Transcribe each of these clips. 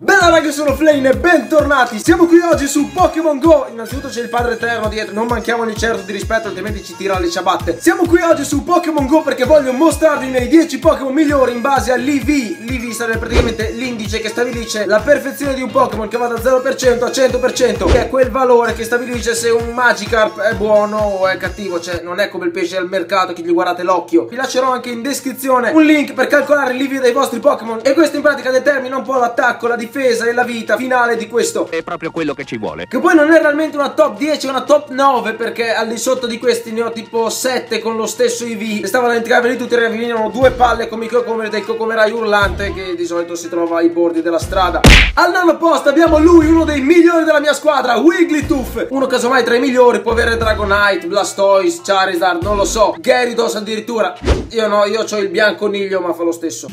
Boom! Bella raga, sono Flame e bentornati. Siamo qui oggi su Pokémon Go. Innanzitutto c'è il padre eterno dietro Non manchiamogli certo di rispetto altrimenti ci tira le ciabatte. Siamo qui oggi su Pokémon Go perché voglio mostrarvi i miei 10 Pokémon migliori in base all'EV L'EV sarebbe praticamente l'indice che stabilisce la perfezione di un Pokémon Che va da 0% a 100% Che è quel valore che stabilisce se un Magikarp è buono o è cattivo Cioè non è come il pesce al mercato che gli guardate l'occhio. Vi lascerò anche in descrizione un link per calcolare l'EV dei vostri Pokémon E questo in pratica determina un po' l'attacco, la difesa difesa e la vita finale di questo. È proprio quello che ci vuole. Che poi non è realmente una top 10, è una top 9 Perché al di sotto di questi ne ho tipo 7 con lo stesso IV E stavano a entrare lì tutti e venivano due palle come i cocomeri del cocomerai urlante Che di solito si trova ai bordi della strada. Al nono posto abbiamo lui, uno dei migliori della mia squadra Wigglytuff. Uno casomai tra i migliori può avere Dragonite, Blastoise, Charizard, non lo so. Gyarados addirittura. Io no, io ho il bianco coniglio ma fa lo stesso.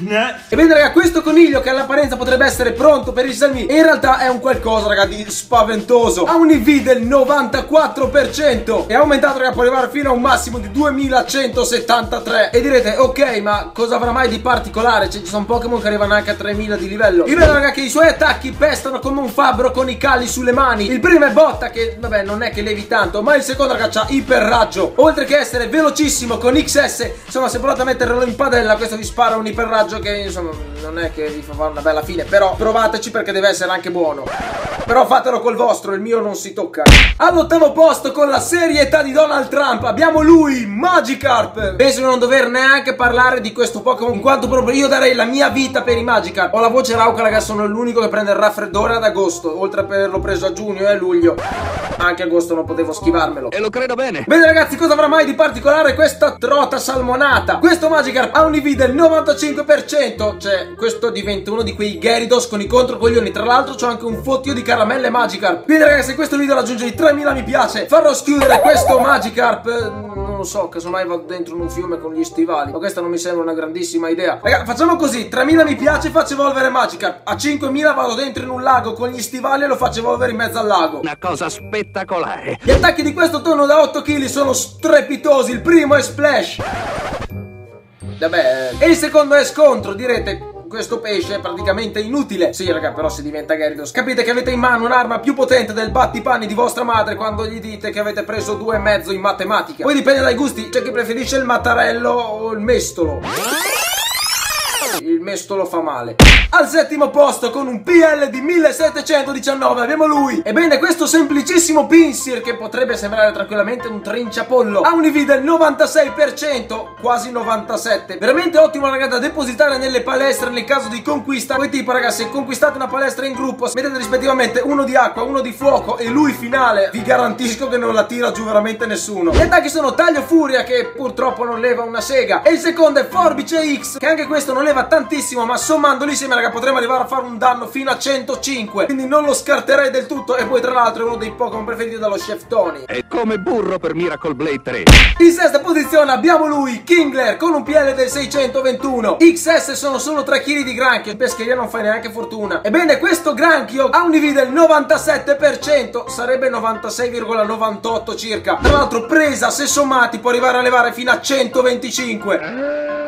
Ebbene raga, questo coniglio che all'apparenza potrebbe essere pronto pronto per il E in realtà è un qualcosa raga di spaventoso. Ha un IV del 94% E ha aumentato raga può arrivare fino a un massimo di 2173 E direte ok ma cosa avrà mai di particolare? Cioè ci sono Pokémon che arrivano anche a 3000 di livello. Io vedo raga che i suoi attacchi pestano come un fabbro con i cali sulle mani. Il primo è botta che vabbè non è che levi tanto Ma il secondo raga c'ha iperraggio. Oltre che essere velocissimo con XS Insomma se provate a metterlo in padella questo vi spara un iperraggio che insomma non è che vi fa fare una bella fine. Però provate Aiutateci perché deve essere anche buono. Però fatelo col vostro, il mio non si tocca. All'ottavo posto con la serietà di Donald Trump abbiamo lui, Magikarp. Penso di non dover neanche parlare di questo Pokémon in quanto proprio io darei la mia vita per i Magikarp. Ho la voce rauca, ragazzi, sono l'unico che prende il raffreddore ad agosto, oltre a averlo preso a giugno e luglio. Anche agosto non potevo schivarmelo. E lo credo bene. Bene ragazzi, cosa avrà mai di particolare questa trota salmonata? Questo Magikarp ha un IV del 95%, cioè questo diventa uno di quei Gyarados con i conti contro coglioni Tra l'altro c'ho anche un fottio di caramelle Magikarp. Quindi ragazzi se questo video raggiunge i 3000 mi piace. Farò schiudere questo Magikarp. Non lo so, casomai vado dentro in un fiume con gli stivali. Ma questa non mi sembra una grandissima idea. Ragazzi facciamo così. 3000 mi piace faccio evolvere Magikarp. A 5000 vado dentro in un lago con gli stivali e lo faccio evolvere in mezzo al lago. Una cosa spettacolare. Gli attacchi di questo tonno da 8 kg sono strepitosi. Il primo è Splash. Vabbè E il secondo è scontro Direte questo pesce è praticamente inutile. Sì, raga, però si diventa Gyarados. Capite che avete in mano un'arma più potente del battipanni di vostra madre quando gli dite che avete preso due e mezzo in matematica. Poi dipende dai gusti, c'è chi preferisce il mattarello o il mestolo il mestolo fa male. Al settimo posto con un PL di 1719 abbiamo lui. Ebbene questo semplicissimo Pinsir che potrebbe sembrare tranquillamente un trinciapollo ha un IV del 96%, quasi 97. Veramente ottimo raga da depositare nelle palestre nel caso di conquista. Poi tipo ragazzi se conquistate una palestra in gruppo mettete rispettivamente uno di acqua, uno di fuoco e lui finale. Vi garantisco che non la tira giù veramente nessuno. Gli attacchi sono taglio furia che purtroppo non leva una sega. E il secondo è forbice X che anche questo non leva tantissimo ma sommandoli insieme raga potremmo arrivare a fare un danno fino a 105 quindi non lo scarterei del tutto. E poi tra l'altro è uno dei Pokémon preferiti dallo Chef Tony. È come burro per Miracle Blade 3 in sesta posizione abbiamo lui Kingler con un PL del 621 XS sono solo 3 kg di granchio. In pescheria non fai neanche fortuna. Ebbene questo granchio ha un IV del 97% sarebbe 96,98 circa. Tra l'altro presa se sommati può arrivare a levare fino a 125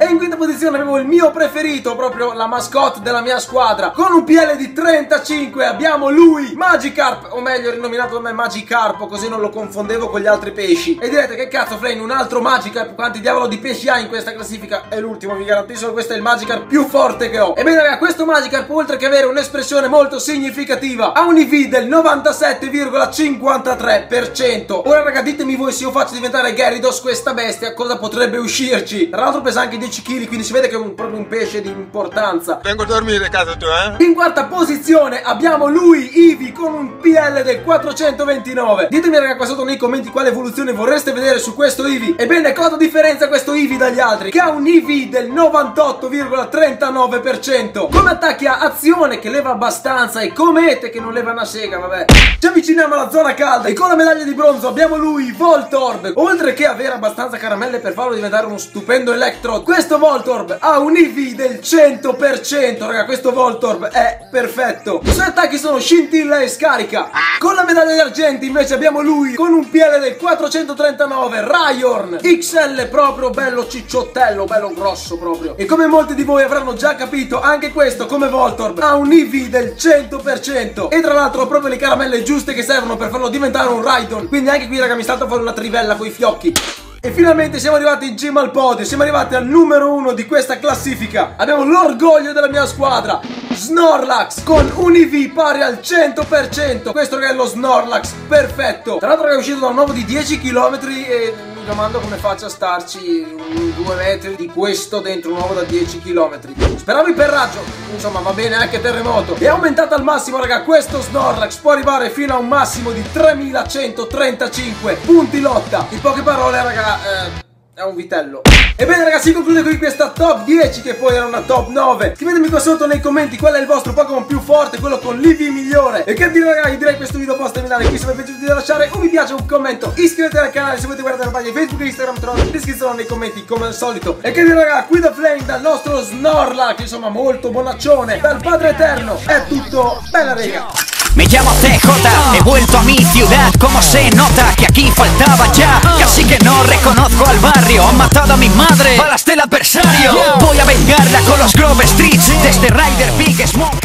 e in quinta posizione abbiamo il mio preferito, proprio la mascotte della mia squadra. Con un PL di 35 abbiamo lui, Magikarp, o meglio rinominato da me Magikarpo, così non lo confondevo con gli altri pesci. E direte che cazzo Flame, un altro Magikarp, quanti diavolo di pesci ha in questa classifica? È l'ultimo, vi garantisco questo è il Magikarp più forte che ho. Ebbene raga, questo Magikarp, oltre che avere un'espressione molto significativa, ha un IV del 97,53%. Ora raga, ditemi voi se io faccio diventare Gyarados questa bestia, cosa potrebbe uscirci? Tra l'altro pesa anche 10 10 kg, quindi si vede che è un, proprio un pesce di importanza. Vengo a dormire casa tua, eh? In quarta posizione abbiamo lui, Ivi, con un PL del 429. Ditemi raga qua sotto nei commenti quale evoluzione vorreste vedere su questo Ivi. Ebbene, cosa differenzia questo Ivi dagli altri? Che ha un IV del 98,39%. Come attacchi a azione che leva abbastanza e comete che non leva una sega, vabbè. Ci avviciniamo alla zona calda e con la medaglia di bronzo abbiamo lui, Voltorb. Oltre che avere abbastanza caramelle per farlo diventare uno stupendo Electrode, Questo Voltorb ha un EV del 100%, raga, questo Voltorb è perfetto. I suoi attacchi sono scintilla e scarica. Con la medaglia di argento invece abbiamo lui con un PL del 439, Ryorn, XL proprio bello cicciottello, bello grosso proprio. E come molti di voi avranno già capito, anche questo come Voltorb ha un EV del 100%. E tra l'altro ho proprio le caramelle giuste che servono per farlo diventare un Raidon. Quindi anche qui raga mi salta fuori una trivella con i fiocchi. E finalmente siamo arrivati in cima al podio, siamo arrivati al numero uno di questa classifica. Abbiamo l'orgoglio della mia squadra, Snorlax, con un EV pari al 100%. Questo è lo Snorlax, perfetto. Tra l'altro è uscito da un uovo di 10 km e mi domando come faccia a starci 2 metri di questo dentro un uovo da 10 km. Speravo il perraggio, insomma va bene anche terremoto. È aumentato al massimo raga, questo Snorlax può arrivare fino a un massimo di 3135 punti lotta. In poche parole raga eh, è un vitello. Ebbene ragazzi conclude qui questa top 10 che poi era una top 9 Scrivetemi qua sotto nei commenti qual è il vostro Pokémon più forte, quello con l'IV migliore. E che dire ragazzi, direi che questo video possa terminare qui. Se vi è piaciuto di lasciare un mi piace, un commento. Iscrivetevi al canale se volete guardare la pagina Facebook e Instagram Trovate in descrizione nei commenti come al solito. E che dire ragazzi, qui da Flame dal nostro Snorlax Insomma molto bonaccione Dal Padre Eterno. È tutto, bella rega Me llamo TJ, he vuelto a mi ciudad. Como se nota que aquí faltaba ya. Casi que no reconozco al barrio. Han matado a mi madre, balaste el adversario. Voy a vengarla con los Grove Streets Desde Rider Peak, Smoke